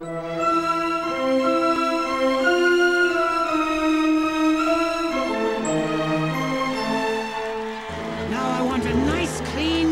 Now I want a nice, clean